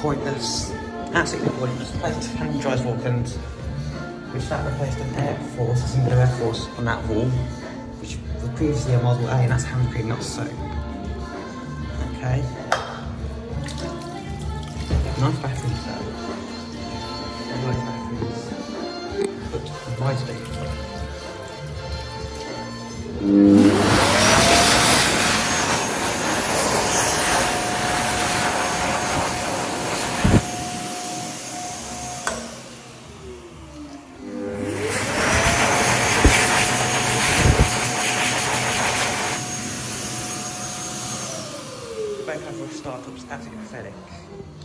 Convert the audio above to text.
pointless. Absolutely pointless. Replaced hand drives and which that replaced an Air Force, a single Air Force on that wall, which was previously a Model A, and that's hand cream, not so. Okay. Nice batteries though. Nice batteries. But why today? Both have rough startups, absolutely pathetic.